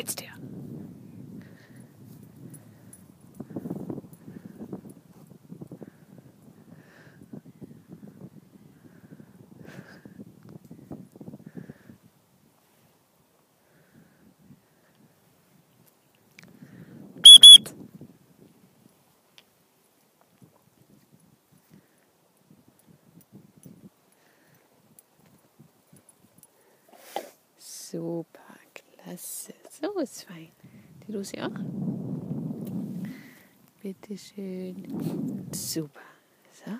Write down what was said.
Hol's der. Super, klasse. So ist fein. Die Lucy auch? Bitteschön. Super. So.